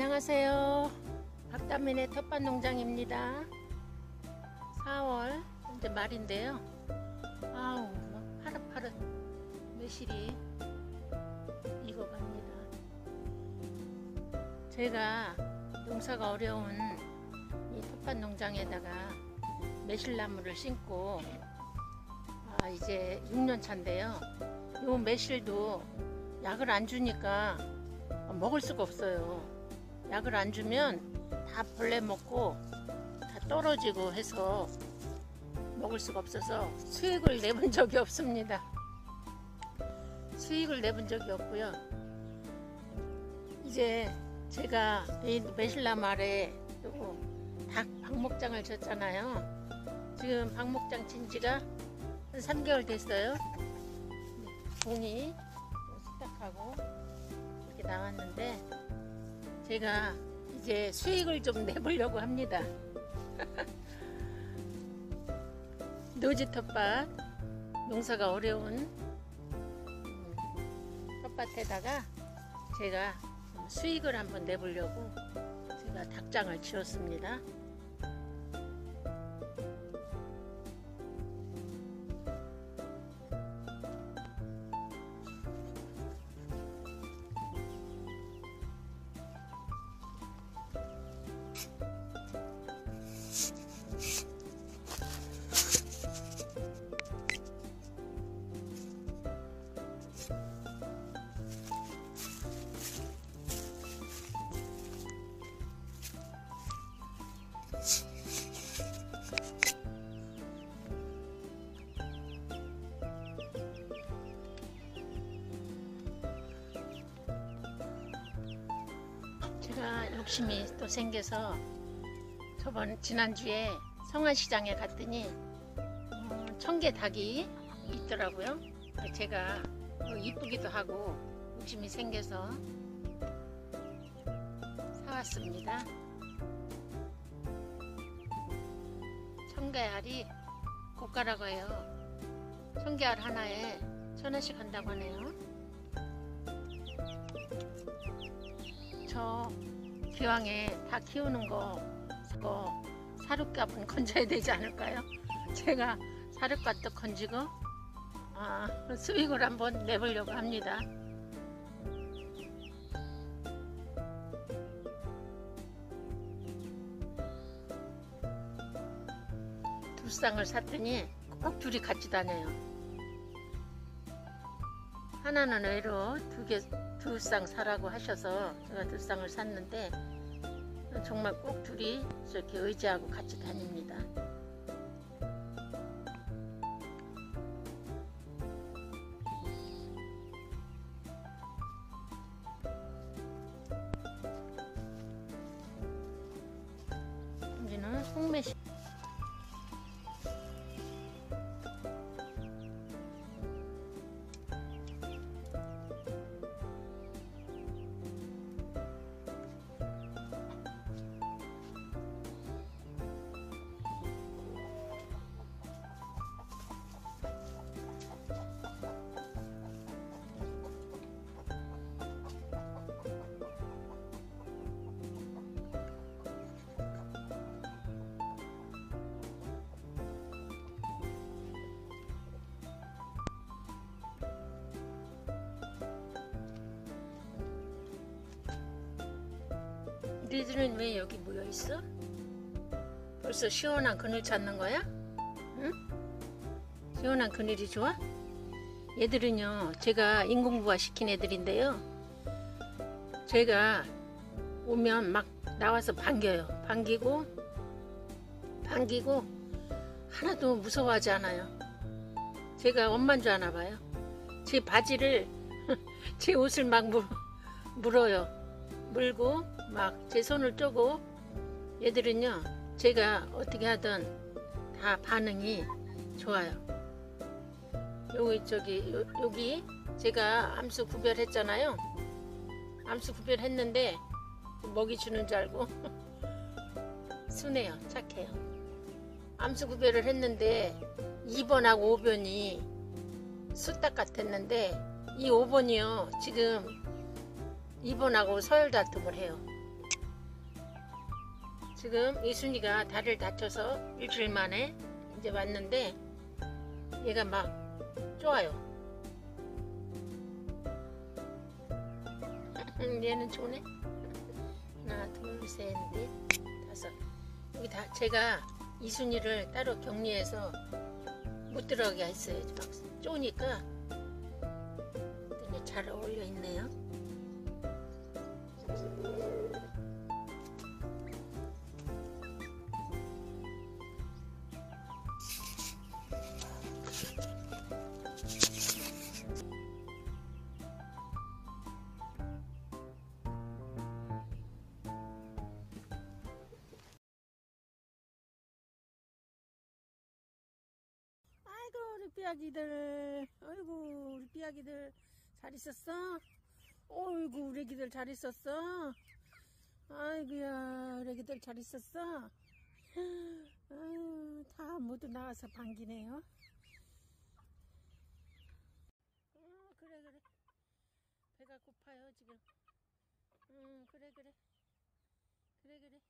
안녕하세요. 박다민의 텃밭 농장입니다. 4월 이제 말인데요. 아우 막 파릇파릇 매실이 익어갑니다. 제가 농사가 어려운 이 텃밭 농장에다가 매실나무를 심고 아 이제 6년 차인데요. 요 매실도 약을 안 주니까 먹을 수가 없어요. 약을 안 주면 다 벌레 먹고 다 떨어지고 해서 먹을 수가 없어서 수익을 내본 적이 없습니다. 수익을 내본 적이 없고요. 이제 제가 이 매실나무 아래 또닭 방목장을 쳤잖아요. 지금 방목장 친 지가 한 3개월 됐어요. 봉이 수탁하고 이렇게 나왔는데 제가 이제 수익을 좀 내보려고 합니다. 노지 텃밭 농사가 어려운 음, 텃밭에다가 제가 수익을 한번 내보려고 제가 닭장을 지었습니다. 제가 욕심이 또 생겨서 저번 지난주에 성안시장에 갔더니 어, 청개 닭이 있더라고요. 제가 어, 이쁘기도 하고 욕심이 생겨서 사왔습니다. 청개알이 고가라고 해요. 청개알 하나에 천 원씩 한다고 하네요. 저 기왕에 다 키우는 거, 거 사료값은 건져야 되지 않을까요? 제가 사료값도 건지고 아, 수익을 한번 내보려고 합니다. 두 쌍을 샀더니 꼭 둘이 같이 다녀요. 하나는 외로 두 개, 두 쌍 사라고 하셔서 제가 두 쌍을 샀는데 정말 꼭 둘이 이렇게 의지하고 같이 다닙니다. 홍매시 너희들은 왜 여기 모여 있어? 벌써 시원한 그늘 찾는 거야? 응? 시원한 그늘이 좋아? 얘들은요, 제가 인공부화 시킨 애들인데요. 제가 오면 막 나와서 반겨요. 반기고, 반기고, 하나도 무서워하지 않아요. 제가 엄마인 줄 아나 봐요. 제 바지를, 제 옷을 막 물, 물어요. 물고, 막 제 손을 쪼고, 얘들은요, 제가 어떻게 하든 다 반응이 좋아요. 여기 저기 요, 여기 제가 암수 구별했잖아요. 암수 구별했는데 먹이 주는 줄 알고 순해요, 착해요. 암수 구별을 했는데 2번하고 5번이 수탉 같았는데 이 5번이요 지금 2번하고 서열 다툼을 해요. 지금 이순이가 다리를 다쳐서 일주일 만에 이제 왔는데 얘가 막 좋아요. 얘는 좋네. 하나, 둘, 셋, 넷, 다섯. 여기 다 제가 이순이를 따로 격리해서 못 들어가게 했어요. 막 쪼니까 잘 어울려 있네요. 아이고 우리 삐아기들 아이고 우리 삐아기들 잘 있었어? 어이구 우리 애기들 잘 있었어? 아이고야 우리 애기들 잘 있었어? 아유 다 모두 나와서 반기네요. 어 그래 그래. 배가 고파요 지금. 응 그래 그래. 그래 그래